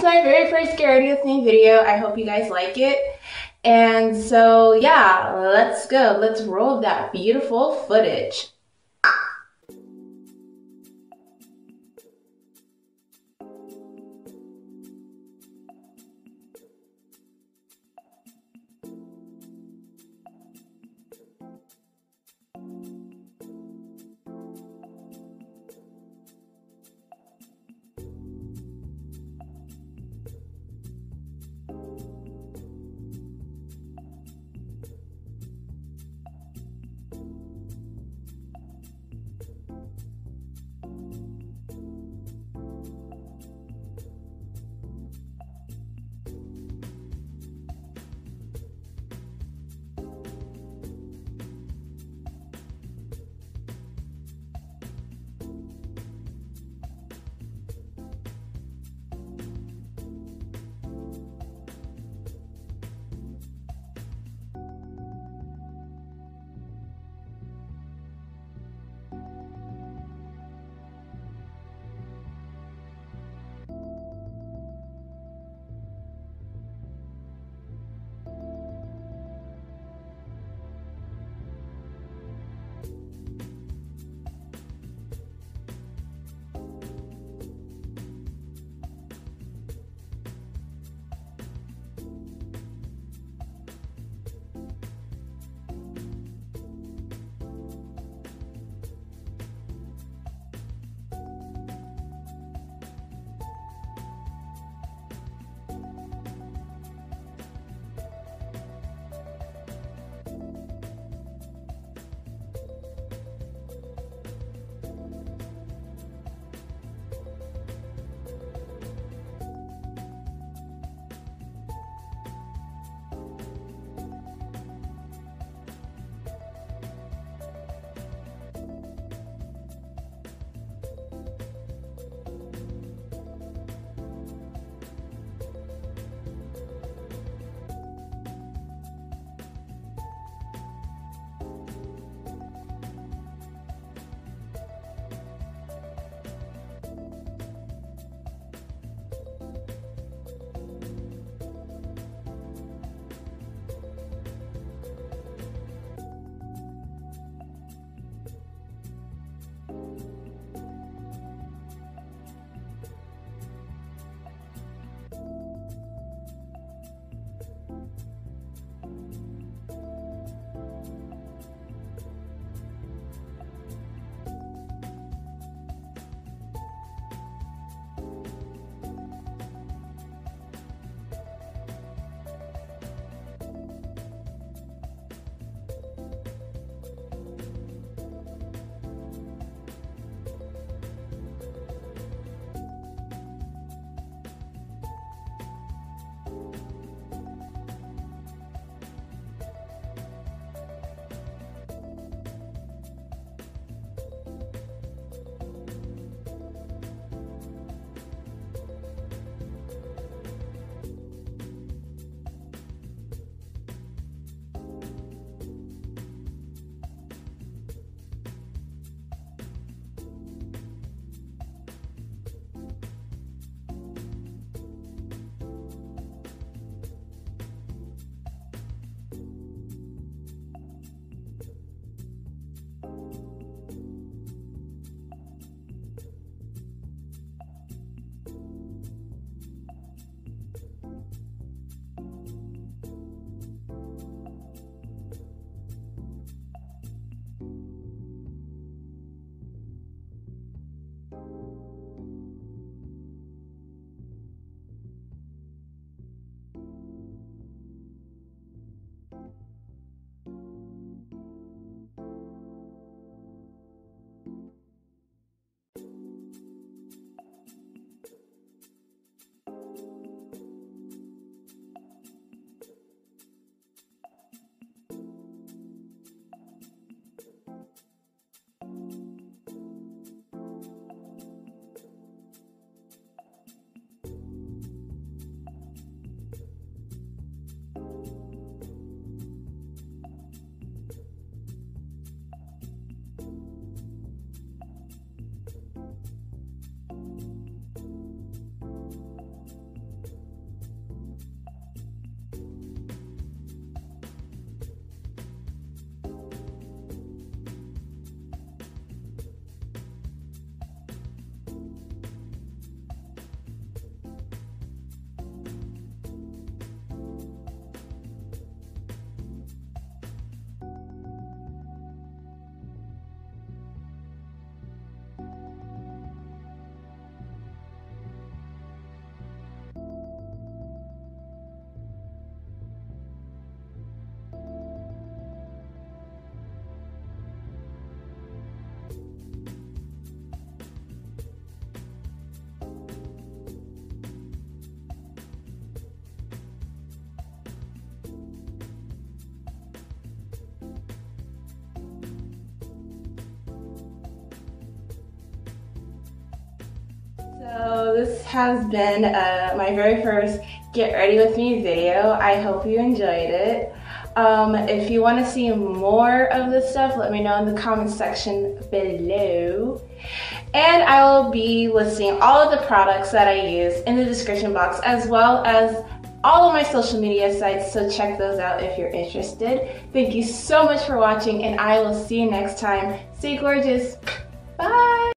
is my very first Me video. I hope you guys like it. And so yeah, let's go. Let's roll that beautiful footage. Has been uh, my very first Get Ready With Me video. I hope you enjoyed it. Um, if you want to see more of this stuff, let me know in the comment section below. And I will be listing all of the products that I use in the description box as well as all of my social media sites, so check those out if you're interested. Thank you so much for watching, and I will see you next time. Stay gorgeous. Bye.